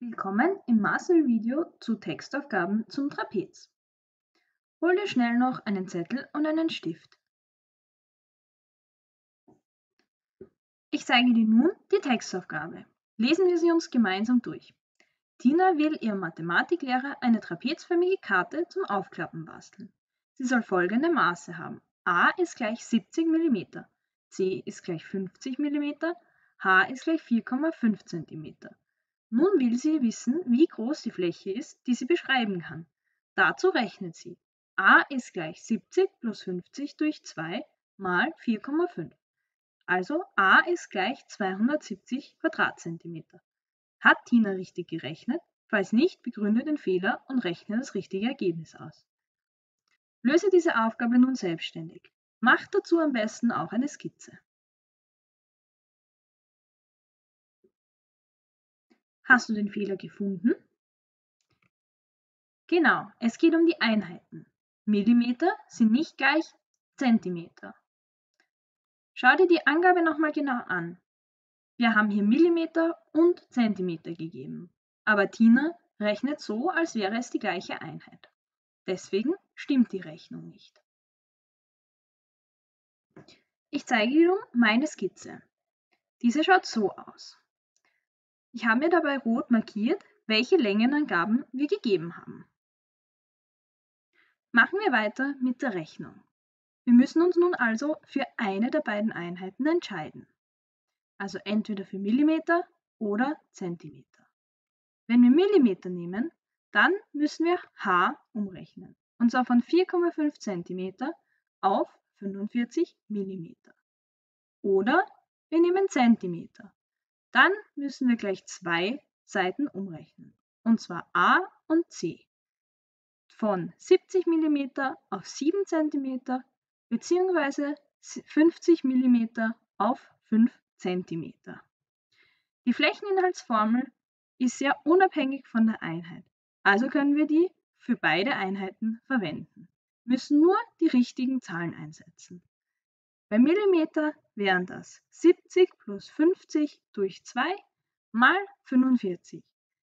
Willkommen im Marcel-Video zu Textaufgaben zum Trapez. Hol dir schnell noch einen Zettel und einen Stift. Ich zeige dir nun die Textaufgabe. Lesen wir sie uns gemeinsam durch. Tina will ihrem Mathematiklehrer eine trapezförmige Karte zum Aufklappen basteln. Sie soll folgende Maße haben. a ist gleich 70 mm, c ist gleich 50 mm, h ist gleich 4,5 cm. Nun will sie wissen, wie groß die Fläche ist, die sie beschreiben kann. Dazu rechnet sie. a ist gleich 70 plus 50 durch 2 mal 4,5. Also a ist gleich 270 Quadratzentimeter. Hat Tina richtig gerechnet? Falls nicht, begründe den Fehler und rechne das richtige Ergebnis aus. Löse diese Aufgabe nun selbstständig. Mach dazu am besten auch eine Skizze. Hast du den Fehler gefunden? Genau, es geht um die Einheiten. Millimeter sind nicht gleich Zentimeter. Schau dir die Angabe nochmal genau an. Wir haben hier Millimeter und Zentimeter gegeben, aber Tina rechnet so, als wäre es die gleiche Einheit. Deswegen stimmt die Rechnung nicht. Ich zeige dir nun meine Skizze. Diese schaut so aus. Ich habe mir dabei rot markiert, welche Längenangaben wir gegeben haben. Machen wir weiter mit der Rechnung. Wir müssen uns nun also für eine der beiden Einheiten entscheiden. Also entweder für Millimeter oder Zentimeter. Wenn wir Millimeter nehmen, dann müssen wir h umrechnen. Und zwar von 4,5 cm auf 45 mm. Oder wir nehmen Zentimeter. Dann müssen wir gleich zwei Seiten umrechnen, und zwar A und C. Von 70 mm auf 7 cm bzw. 50 mm auf 5 cm. Die Flächeninhaltsformel ist sehr unabhängig von der Einheit, also können wir die für beide Einheiten verwenden, müssen nur die richtigen Zahlen einsetzen. Bei Millimeter wären das 70 plus 50 durch 2 mal 45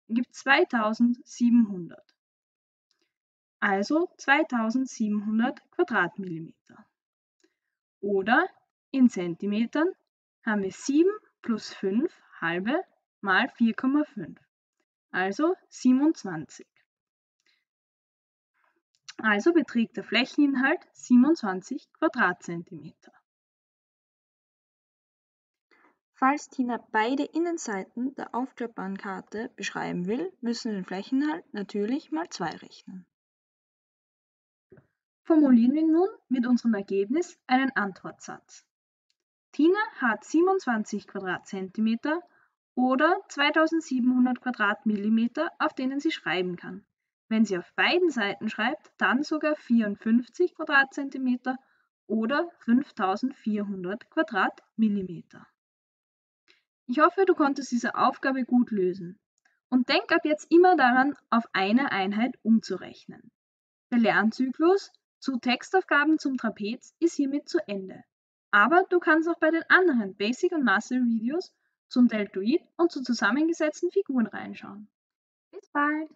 gibt 2700. Also 2700 Quadratmillimeter. Oder in Zentimetern haben wir 7 plus 5 halbe mal 4,5. Also 27. Also beträgt der Flächeninhalt 27 Quadratzentimeter. Falls Tina beide Innenseiten der aufklappbaren Karte beschreiben will, müssen wir den Flächeninhalt natürlich mal 2 rechnen. Formulieren wir nun mit unserem Ergebnis einen Antwortsatz. Tina hat 27 Quadratzentimeter oder 2700 Quadratmillimeter, auf denen sie schreiben kann. Wenn sie auf beiden Seiten schreibt, dann sogar 54 Quadratzentimeter oder 5400 Quadratmillimeter. Ich hoffe, du konntest diese Aufgabe gut lösen. Und denk ab jetzt immer daran, auf eine Einheit umzurechnen. Der Lernzyklus zu Textaufgaben zum Trapez ist hiermit zu Ende. Aber du kannst auch bei den anderen Basic- und Muscle-Videos zum Deltoid und zu zusammengesetzten Figuren reinschauen. Bis bald!